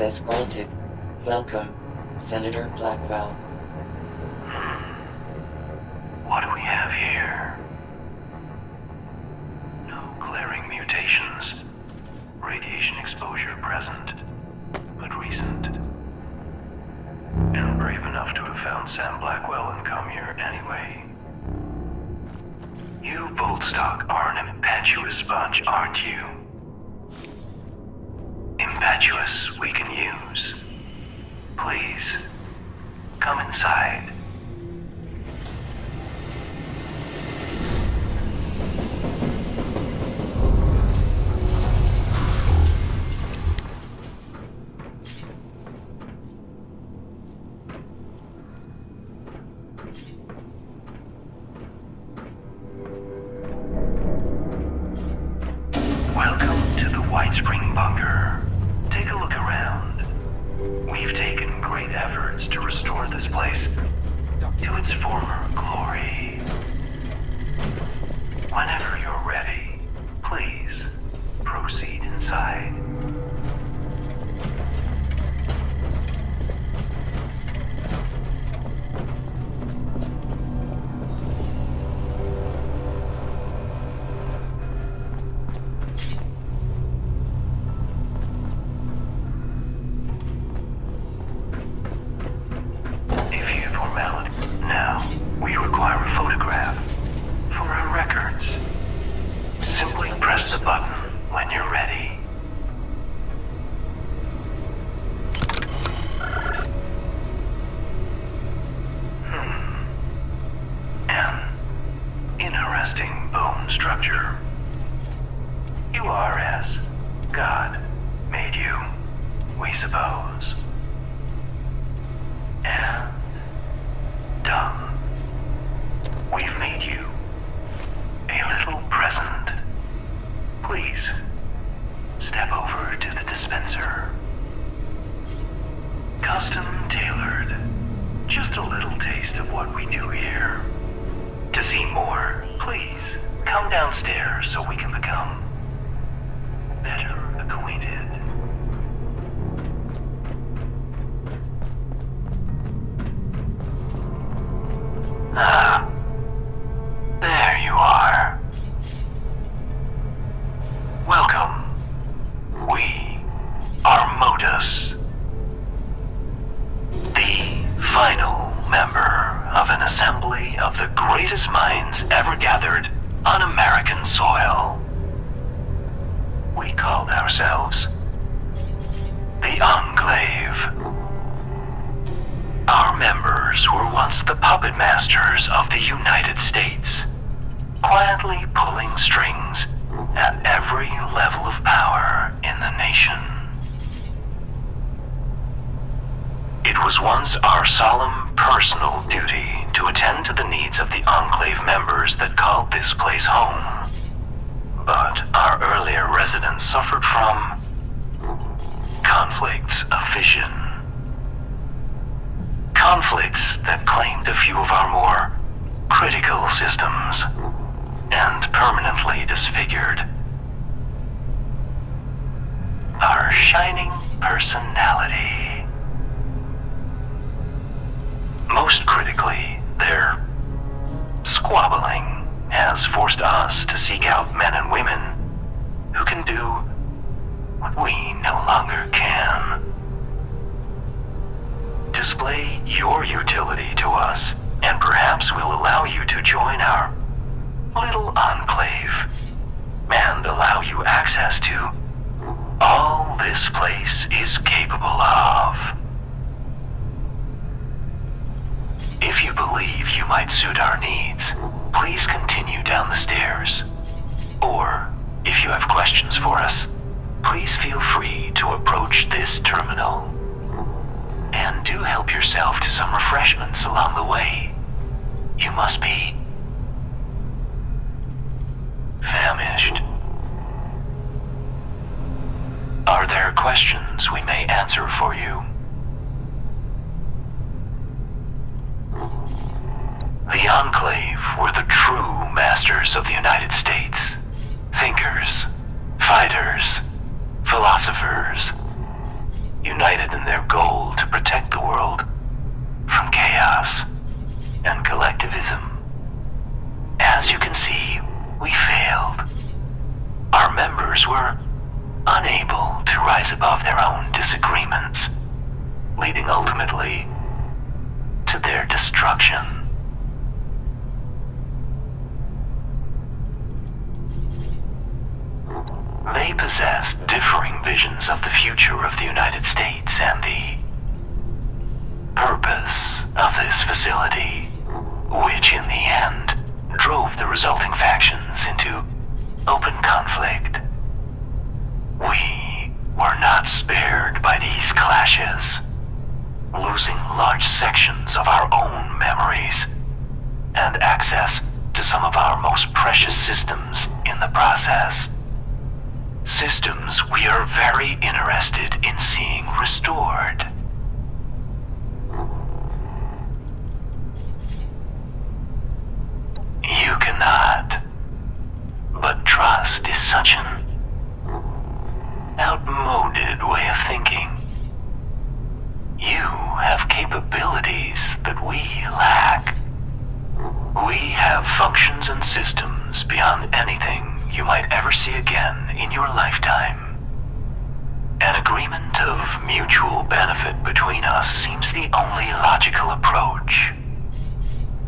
Access granted. Welcome, Senator Blackwell. What do we have here? No glaring mutations. Radiation exposure present, but recent. And brave enough to have found Sam Blackwell and come here anyway. You, Vault stock, are an impetuous bunch, aren't you? Impetuous we can use. Please, come inside. God made you, we suppose. And dumb. We've made you a little present. Please, step over to the dispenser. Custom tailored. Just a little taste of what we do here. To see more, please come downstairs so we can become Ah, Most critically, their squabbling has forced us to seek out men and women who can do what we no longer can. Display your utility to us, and perhaps we'll allow you to join our little enclave and allow you access to all this place is capable of. If you believe you might suit our needs, please continue down the stairs. Or, if you have questions for us, please feel free to approach this terminal. And do help yourself to some refreshments along the way. You must be famished. Are there questions we may answer for you? The Enclave were the true masters of the United States. Thinkers, fighters, philosophers. united in their goal to protect the world from chaos and collectivism. As you can see, we failed. Our members were unable to rise above their own disagreements, leading ultimately to their destruction. They possessed differing visions of the future of the United States and the purpose of this facility, which in the end drove the resulting factions into open conflict. We were not spared by these clashes, losing large sections of our own memories and access to some of our most precious systems in the process. Systems we are very interested in seeing restored. You cannot. But trust is such an outmoded way of thinking. You have capabilities that we lack. We have functions and systems beyond anything you might ever see again in your lifetime. An agreement of mutual benefit between us seems the only logical approach.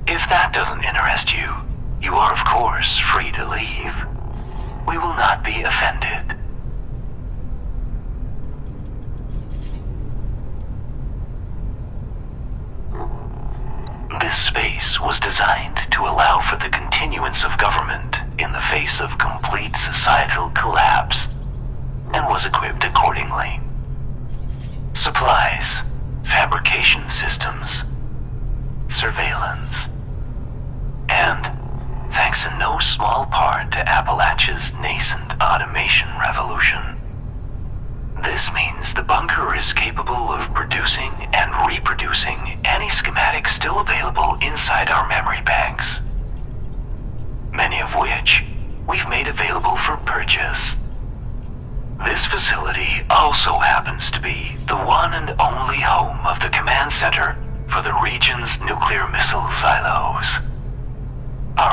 If that doesn't interest you, you are of course free to leave. We will not be offended. This space was designed to allow for the continuance of government in the face of complete societal collapse, and was equipped accordingly. Supplies, fabrication systems, surveillance, and, thanks in no small part to Appalachia's nascent automation revolution, this means the bunker is capable of producing and reproducing any schematic still available inside our memory banks. Many of which we've made available for purchase. This facility also happens to be the one and only home of the command center for the region's nuclear missile silos. Our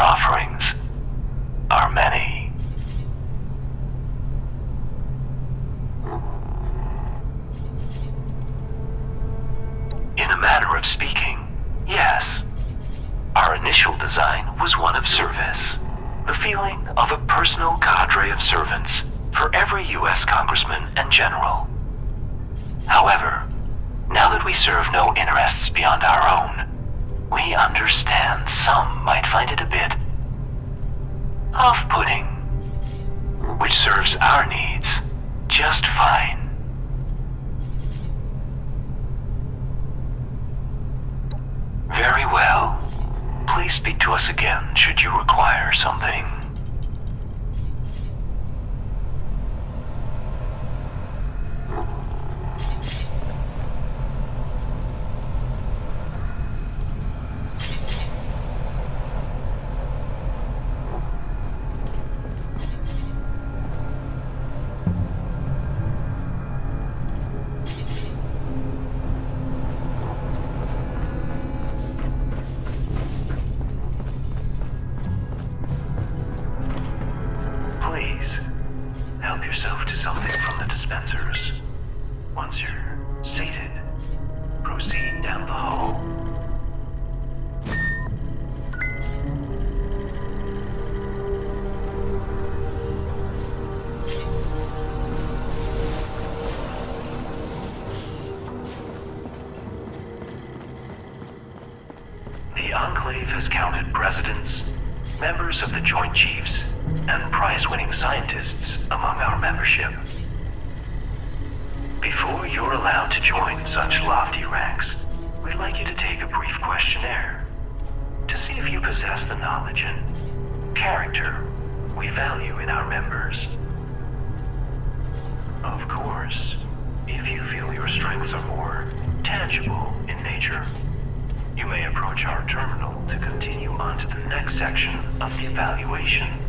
has counted presidents, members of the Joint Chiefs, and prize-winning scientists among our membership. Before you're allowed to join such lofty ranks, we'd like you to take a brief questionnaire to see if you possess the knowledge and character we value in our members. Of course, if you feel your strengths are more tangible in nature, you may approach our terminal to continue on to the next section of the evaluation.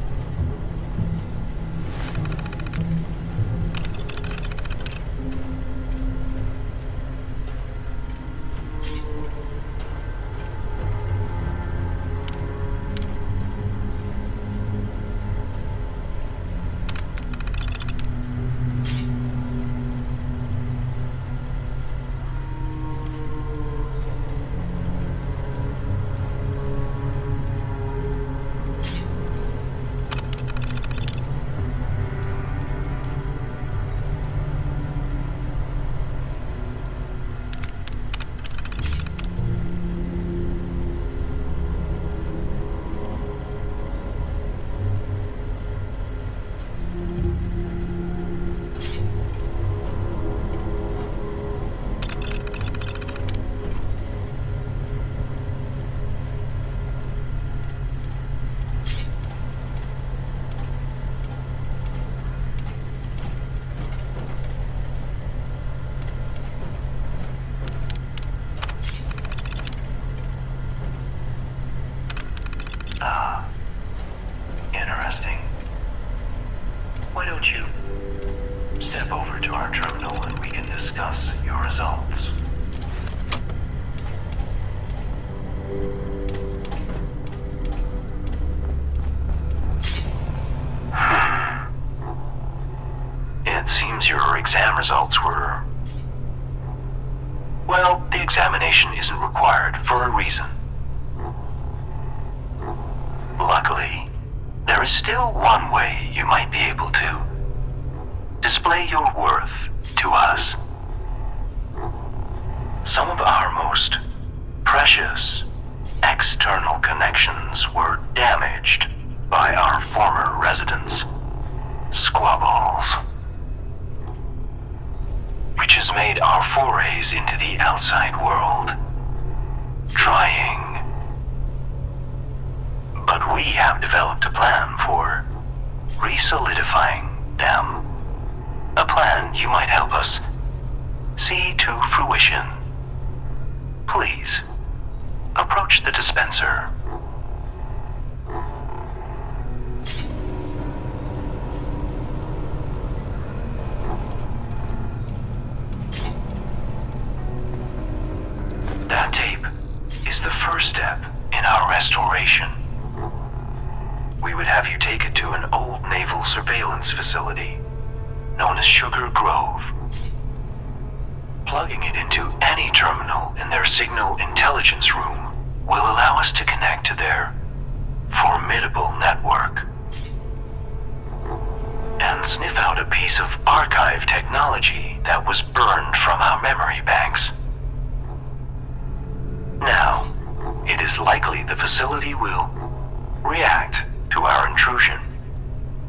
Into any terminal in their signal intelligence room will allow us to connect to their formidable network and sniff out a piece of archive technology that was burned from our memory banks. Now, it is likely the facility will react to our intrusion,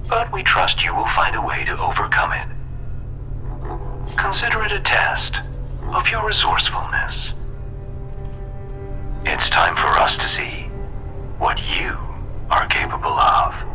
but we trust you will find a way to overcome it. Consider it a test of your resourcefulness. It's time for us to see what you are capable of.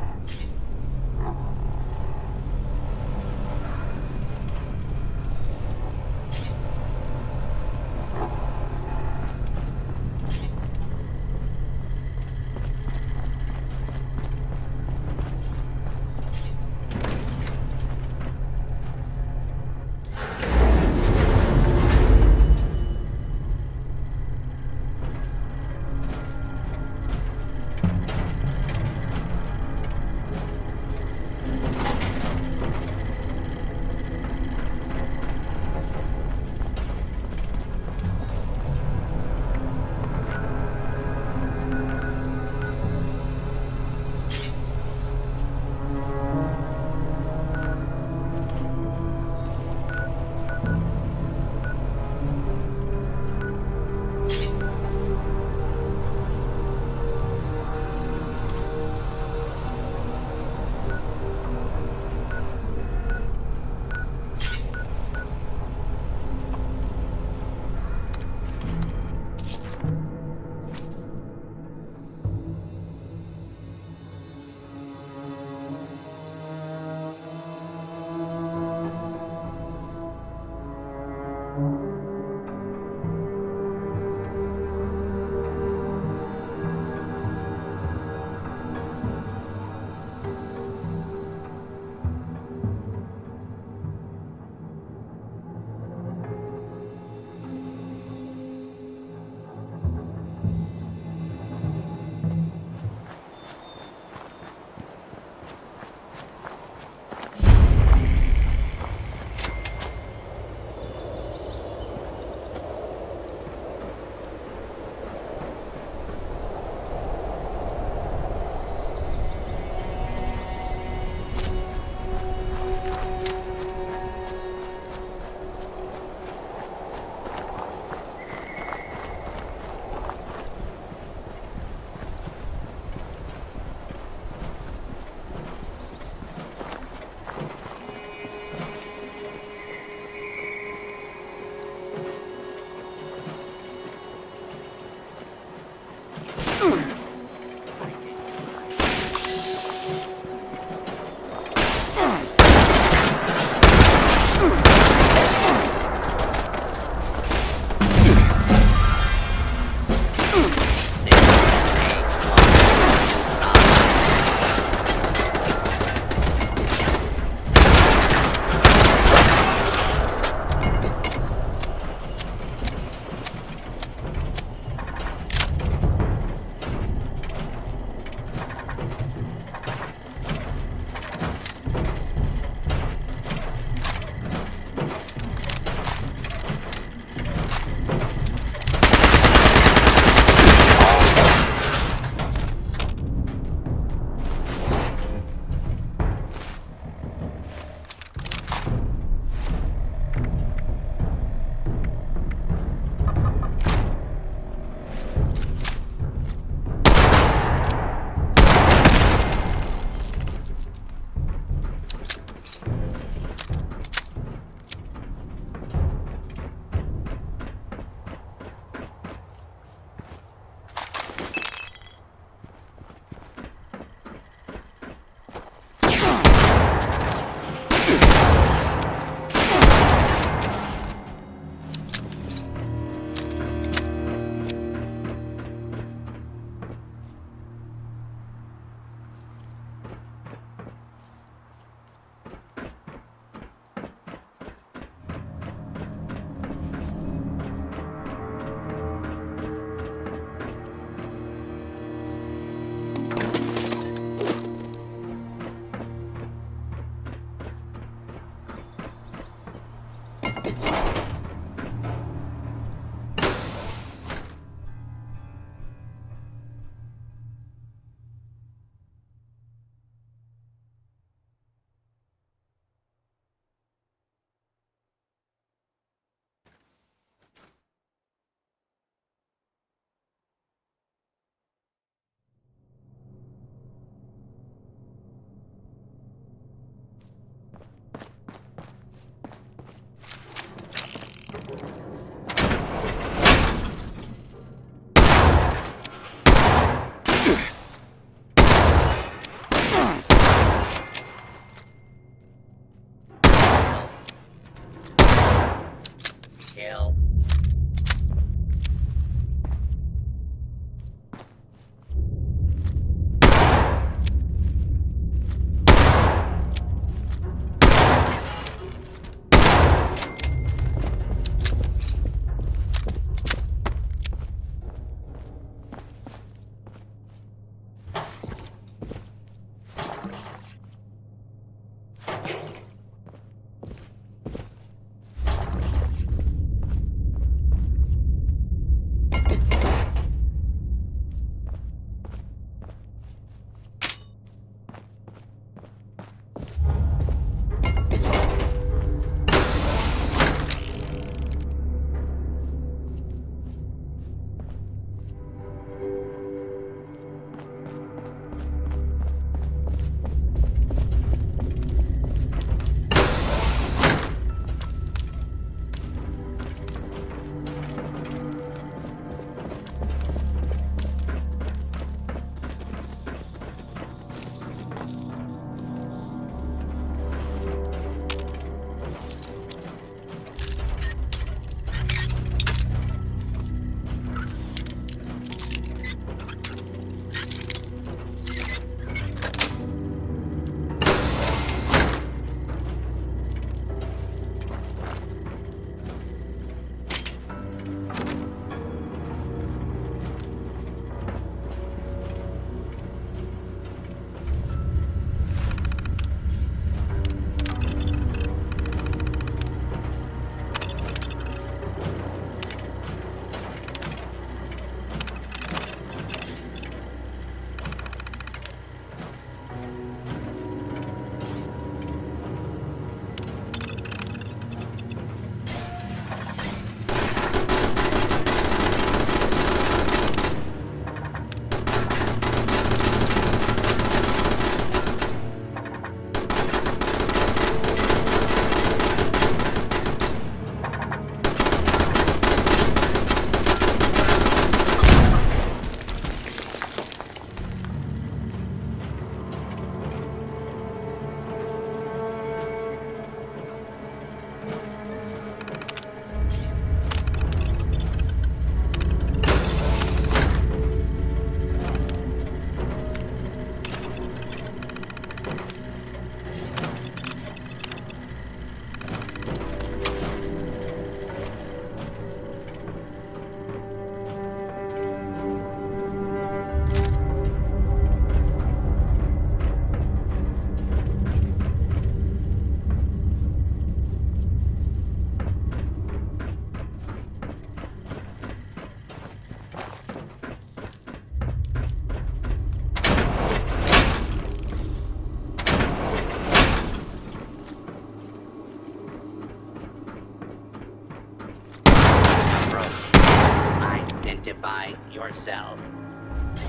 Identify yourself.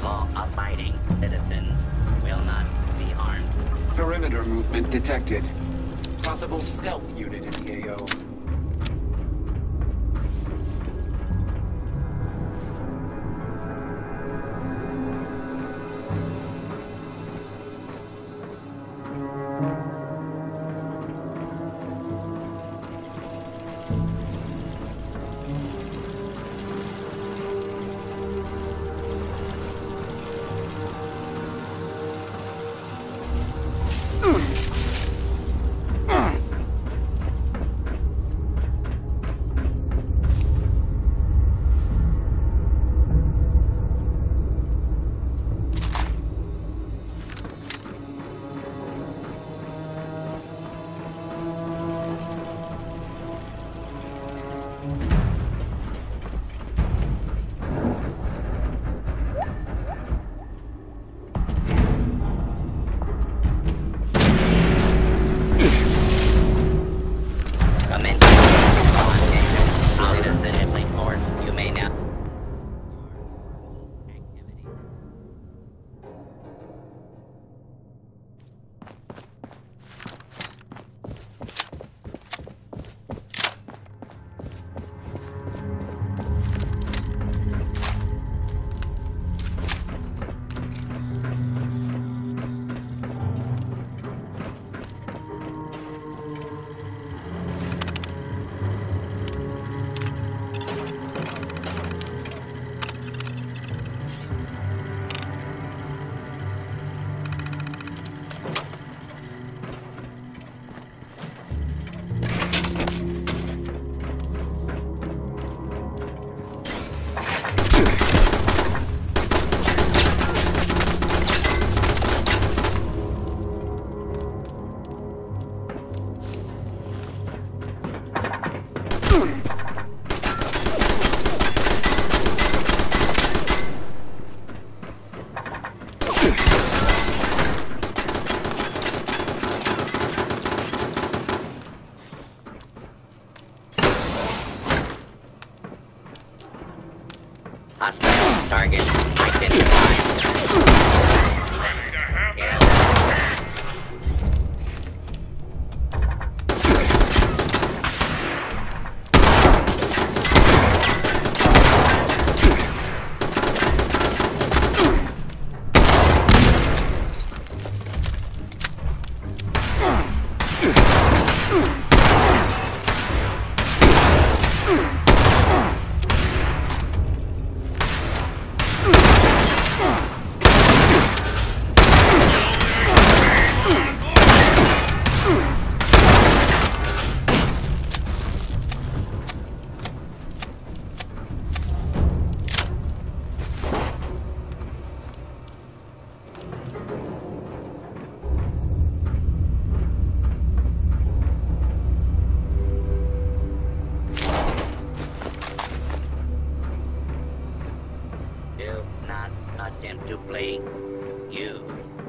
Law-abiding citizens will not be harmed. Perimeter movement detected. Possible stealth unit in the AO.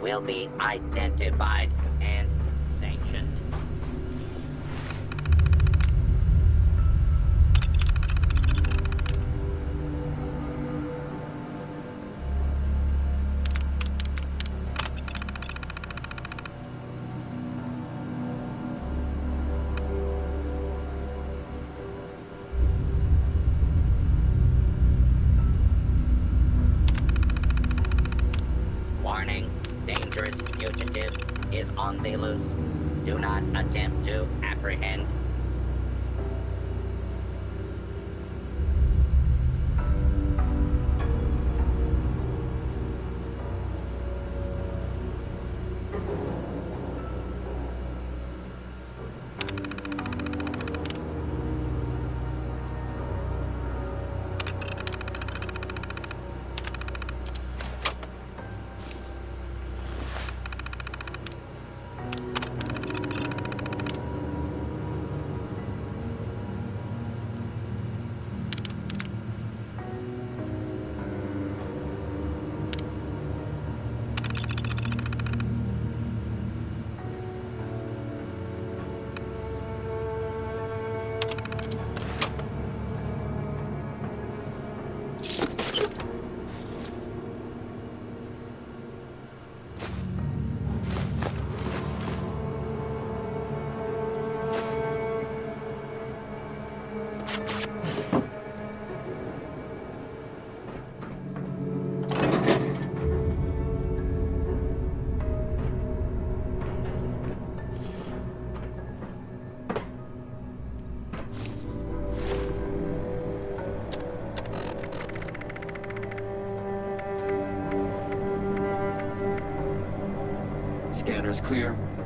Will be identified Scanner's clear.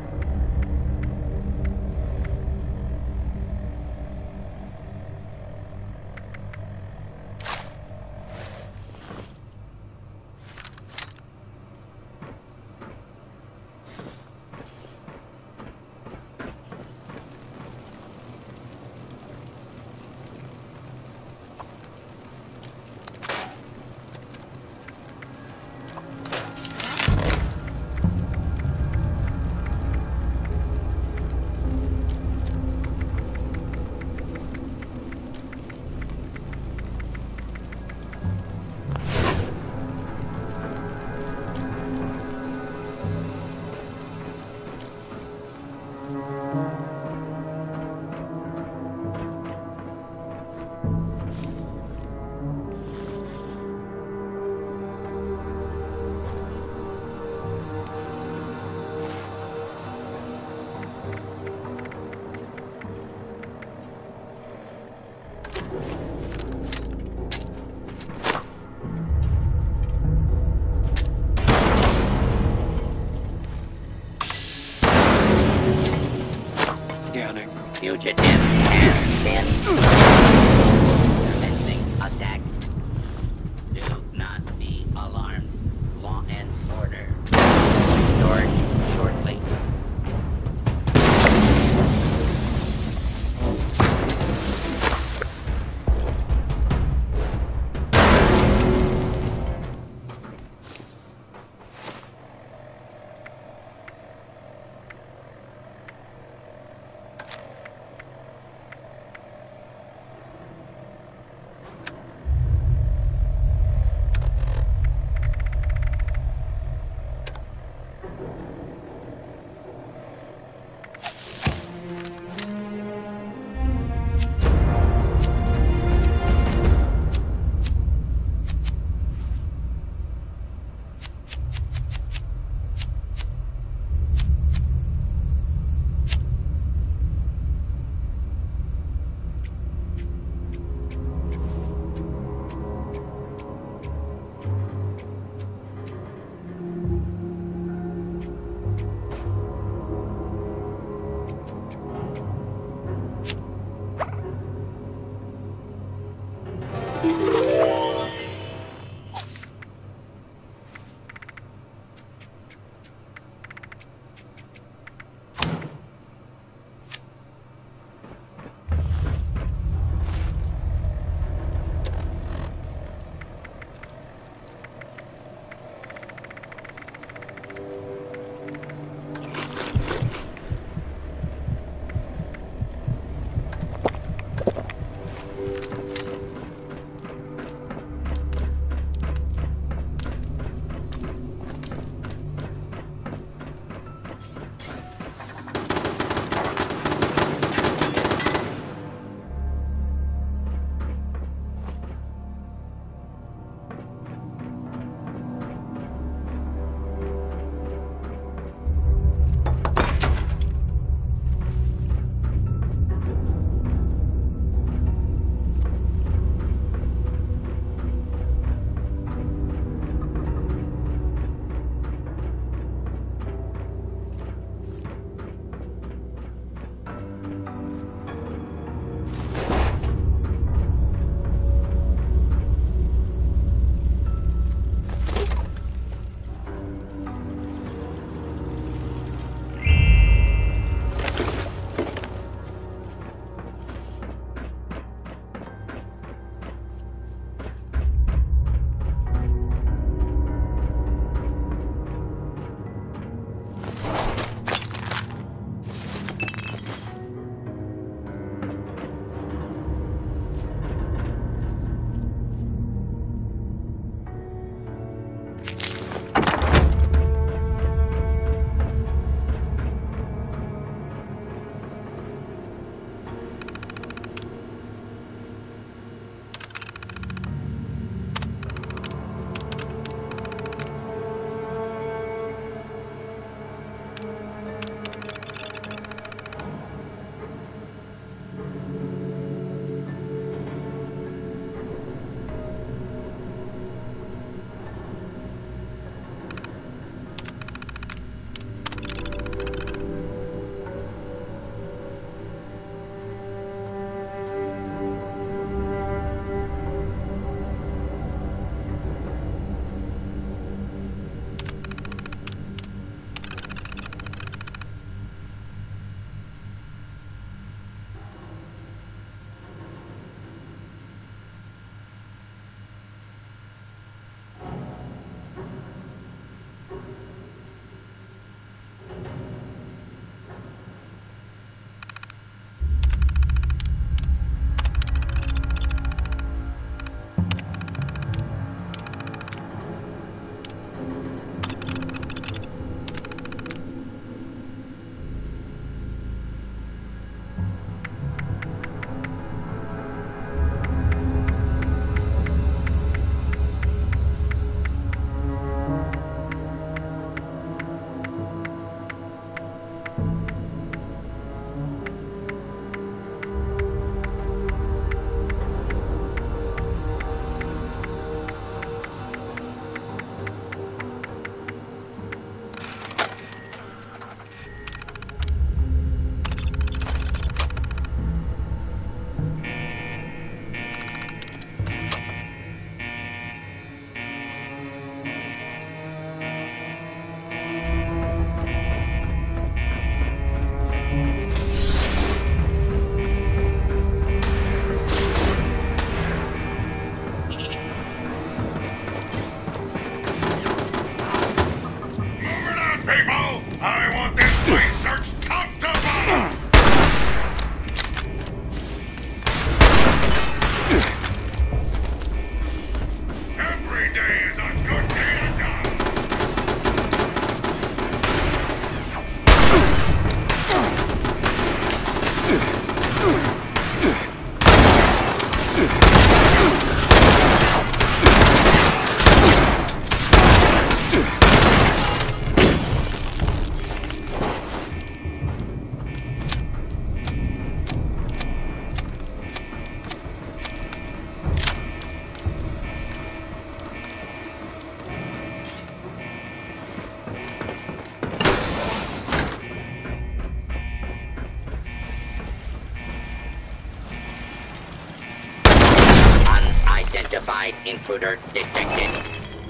Intruder detected.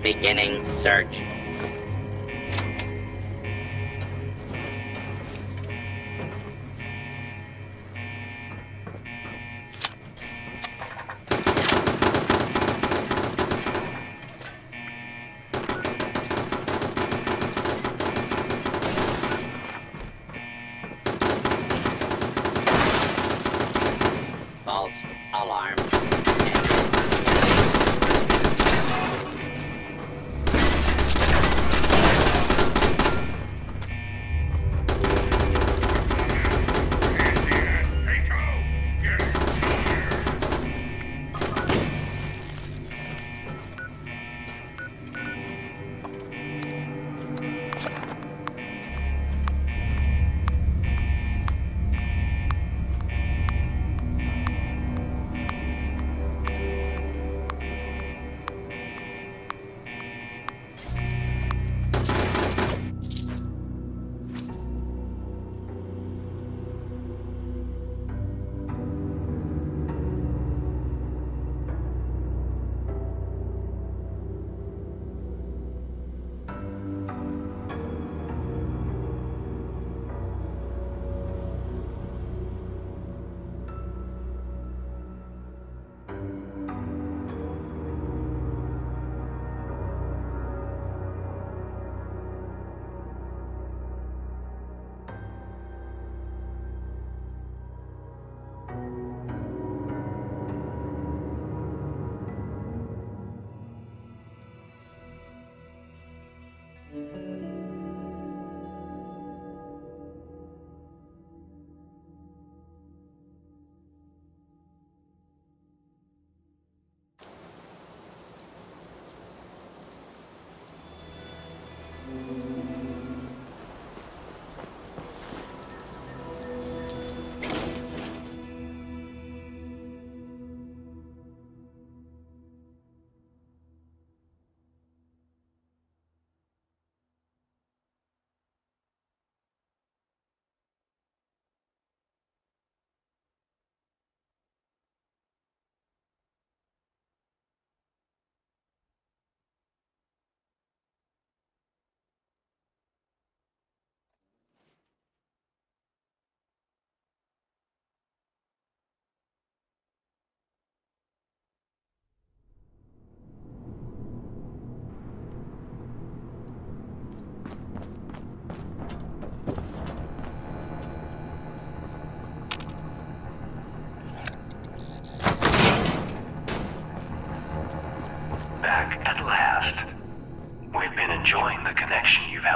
Beginning search.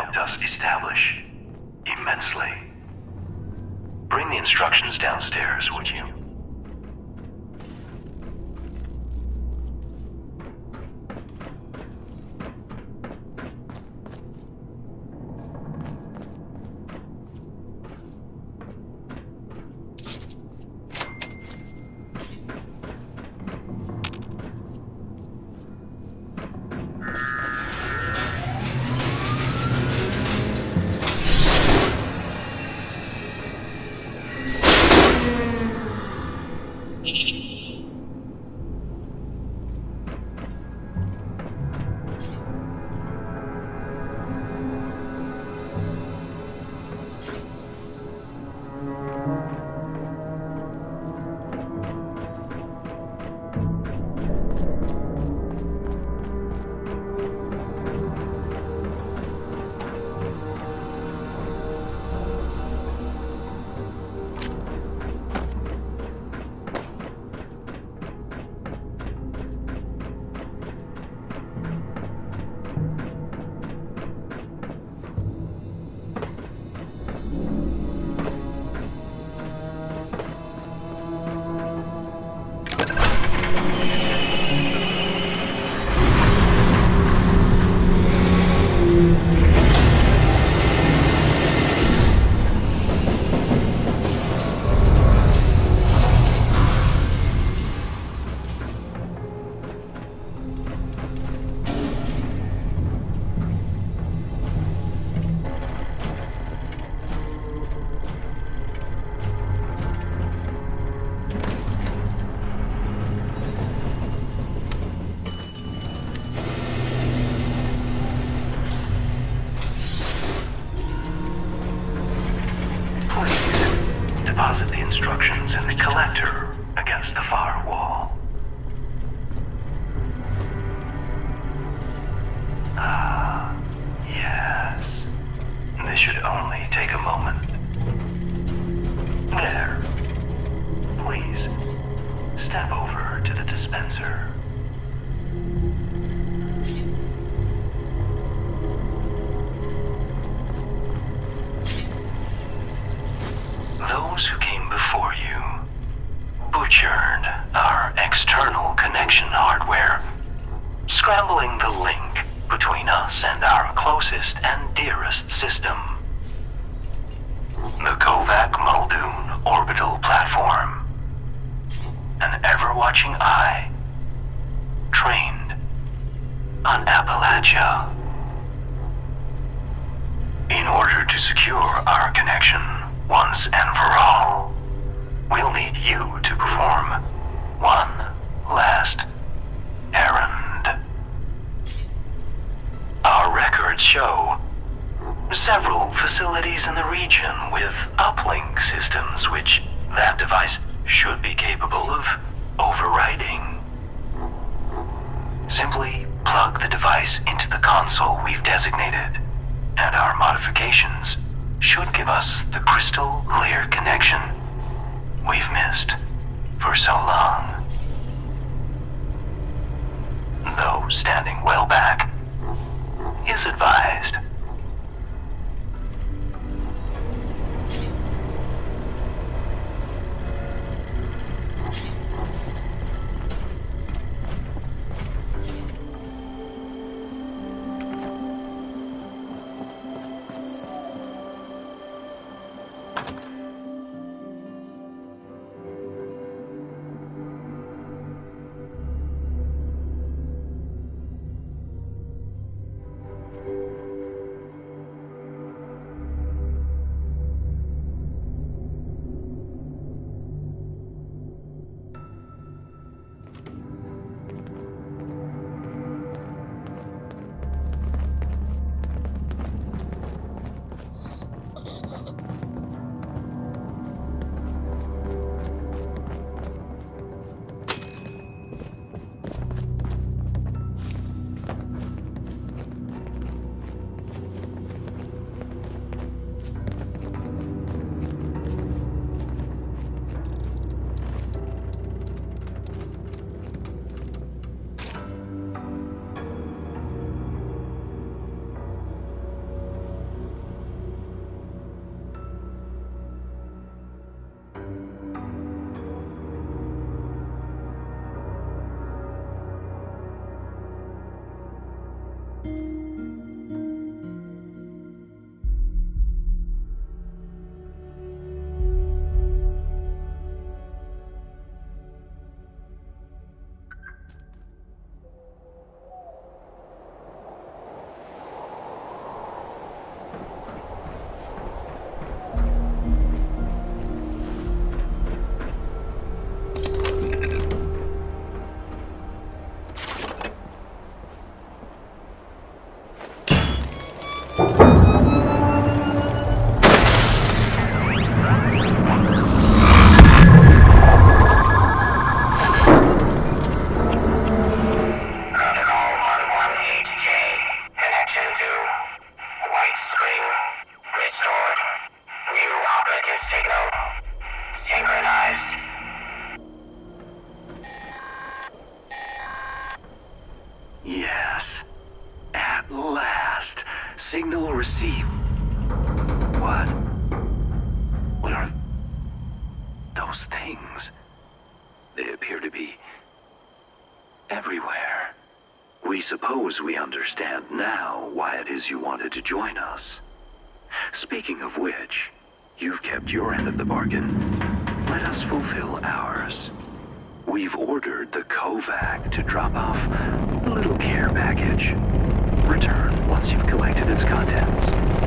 Helped us establish. Immensely. Bring the instructions downstairs, would you? Into the console we've designated, and our modifications should give us the crystal clear connection we've missed for so long. Though standing well back is advised. We understand now why it is you wanted to join us. Speaking of which, you've kept your end of the bargain. Let us fulfill ours. We've ordered the Kovac to drop off a little care package. Return once you've collected its contents.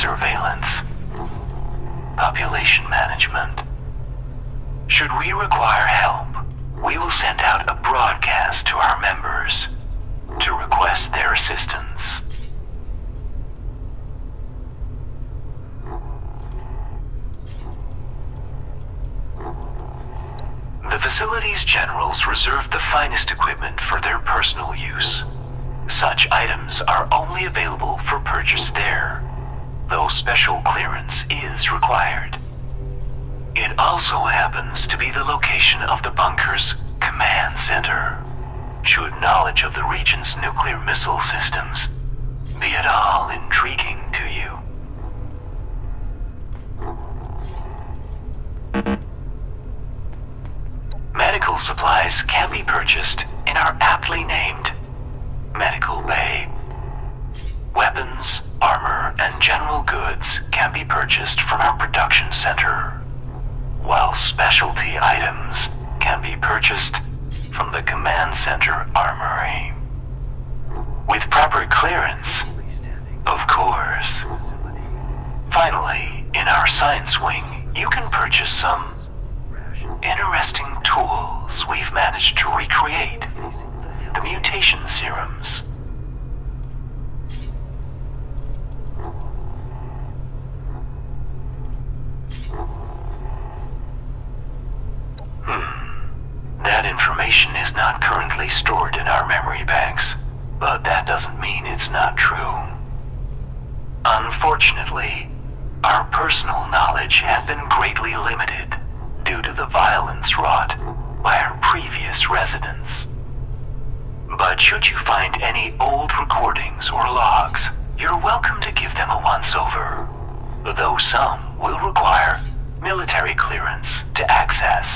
Surveillance, population management. Should we require help, we will send out a broadcast to our members to request their assistance. The facility's generals reserve the finest equipment for their personal use. Such items are only available for purchase there, though special clearance is required. It also happens to be the location of the bunker's command center. Should knowledge of the region's nuclear missile systems be at all intriguing to you. Medical supplies can be purchased in our aptly named Medical Bay. Weapons, armor, and general goods can be purchased from our production center, while specialty items can be purchased from the command center armory. With proper clearance, of course. Finally, in our science wing, you can purchase some interesting tools we've managed to recreate. The mutation serums. Hmm. That information is not currently stored in our memory banks, but that doesn't mean it's not true. Unfortunately, our personal knowledge had been greatly limited due to the violence wrought by our previous residents. But should you find any old recordings or logs, you're welcome to give them a once-over, though some will require military clearance to access.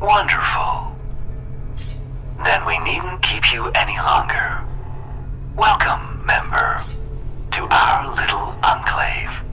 Wonderful. Then we needn't keep you any longer. Welcome, member, to our little enclave.